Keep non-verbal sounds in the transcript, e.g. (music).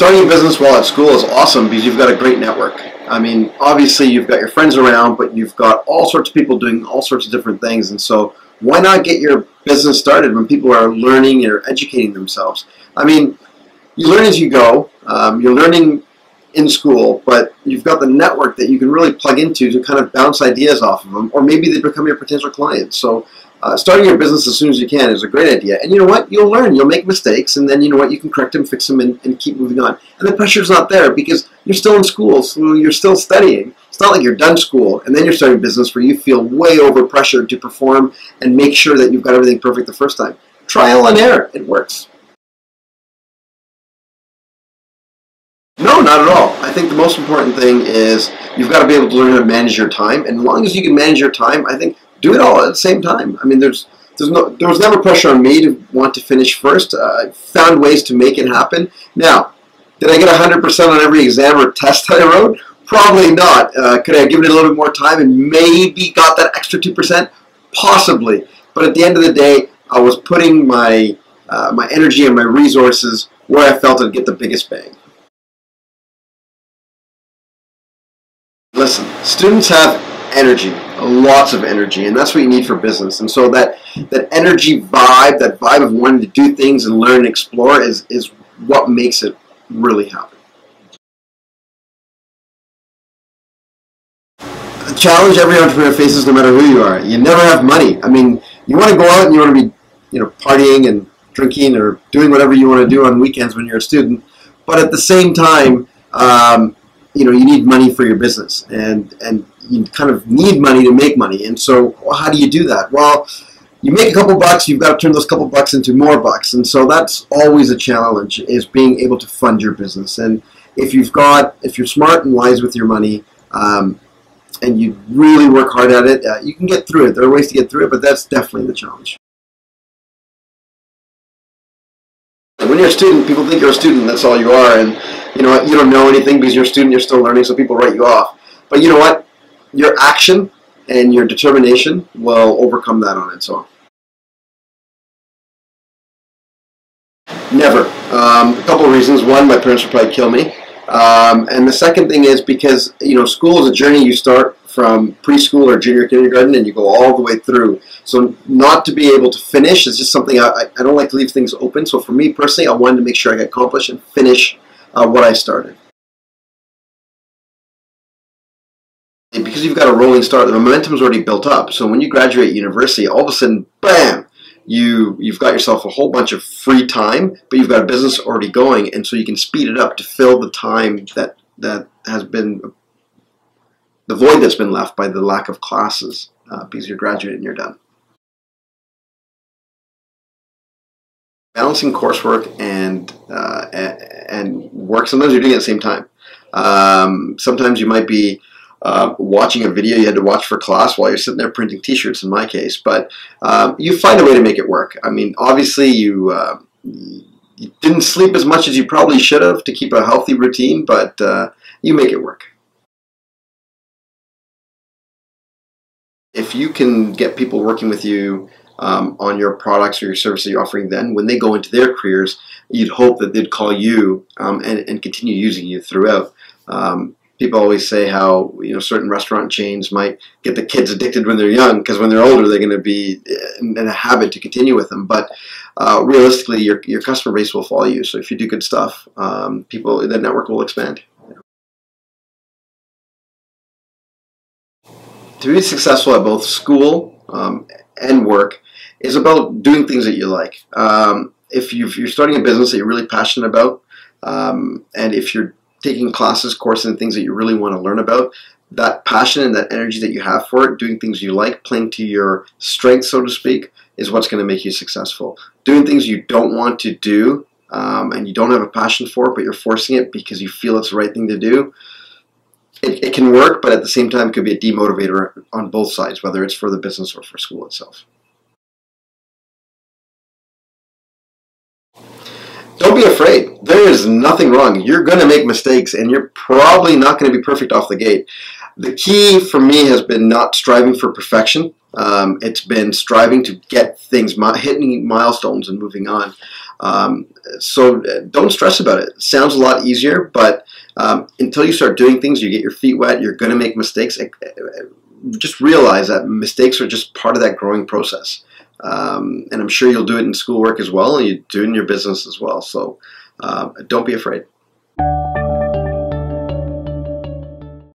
starting a business while at school is awesome because you've got a great network. I mean, obviously you've got your friends around, but you've got all sorts of people doing all sorts of different things. And so why not get your business started when people are learning or educating themselves? I mean, you learn as you go. Um, you're learning in school, but you've got the network that you can really plug into to kind of bounce ideas off of them, or maybe they become your potential clients. So uh, starting your business as soon as you can is a great idea. And you know what? You'll learn. You'll make mistakes, and then you know what? You can correct them, fix them, and, and keep moving on. And the pressure's not there because you're still in school, so you're still studying. It's not like you're done school and then you're starting business where you feel way over pressured to perform and make sure that you've got everything perfect the first time. Trial and error. It works. No, not at all. I think the most important thing is you've got to be able to learn how to manage your time. And as long as you can manage your time, I think do it all at the same time. I mean, there's there's no there was never pressure on me to want to finish first. Uh, I found ways to make it happen. Now, did I get 100% on every exam or test (laughs) I wrote? Probably not. Uh, could I have given it a little bit more time and maybe got that extra 2%? Possibly. But at the end of the day, I was putting my uh, my energy and my resources where I felt I'd get the biggest bang. Listen, students have energy, lots of energy, and that's what you need for business. And so that that energy vibe, that vibe of wanting to do things and learn and explore is is what makes it really happen. A challenge every entrepreneur faces no matter who you are. You never have money. I mean, you want to go out and you want to be, you know, partying and drinking or doing whatever you want to do on weekends when you're a student. But at the same time, um, you know, you need money for your business, and and you kind of need money to make money. And so, how do you do that? Well, you make a couple bucks, you've got to turn those couple bucks into more bucks, and so that's always a challenge: is being able to fund your business. And if you've got, if you're smart and wise with your money, um, and you really work hard at it, uh, you can get through it. There are ways to get through it, but that's definitely the challenge. When you're a student, people think you're a student. That's all you are, and you know you don't know anything because you're a student. You're still learning, so people write you off. But you know what? Your action and your determination will overcome that on its own. Never. Um, a couple of reasons. One, my parents would probably kill me. Um, and the second thing is because you know school is a journey. You start from preschool or junior kindergarten and you go all the way through. So not to be able to finish is just something I, I don't like to leave things open. So for me personally, I wanted to make sure I accomplish and finish uh, what I started. Because you've got a rolling start, the momentum's already built up. So when you graduate university, all of a sudden, bam, you you've got yourself a whole bunch of free time, but you've got a business already going, and so you can speed it up to fill the time that that has been the void that's been left by the lack of classes uh, because you're graduating and you're done. Balancing coursework and uh, and work. Sometimes you're doing it at the same time. Um, sometimes you might be uh, watching a video you had to watch for class while you're sitting there printing T-shirts. In my case, but um, you find a way to make it work. I mean, obviously you. Uh, you didn't sleep as much as you probably should have to keep a healthy routine, but uh, you make it work. If you can get people working with you um, on your products or your services you're offering, then when they go into their careers, you'd hope that they'd call you um, and, and continue using you throughout. Um, people always say how you know certain restaurant chains might get the kids addicted when they're young because when they're older they're going to be in a habit to continue with them. But uh, realistically, your your customer base will follow you. So if you do good stuff, um, people the network will expand. To be successful at both school um, and work is about doing things that you like. Um, if you are starting a business that you're really passionate about, um, and if you're taking classes, courses, and things that you really want to learn about, that passion and that energy that you have for it, doing things you like, playing to your strengths, so to speak, is what's going to make you successful. Doing things you don't want to do um, and you don't have a passion for, but you're forcing it because you feel it's the right thing to do, it, it can work, but at the same time, it could be a demotivator on both sides, whether it's for the business or for school itself. Don't be afraid. There is nothing wrong. You're going to make mistakes and you're probably not going to be perfect off the gate. the key for me has been not striving for perfection. Um, it's been striving to get things, hitting milestones and moving on. Um, so uh, don't stress about it. Sounds a lot easier, but um, until you start doing things, you get your feet wet, you're going to make mistakes. Just realize that mistakes are just part of that growing process. Um, and I'm sure you'll do it in schoolwork as well, and you do it in your business as well. So uh, don't be afraid.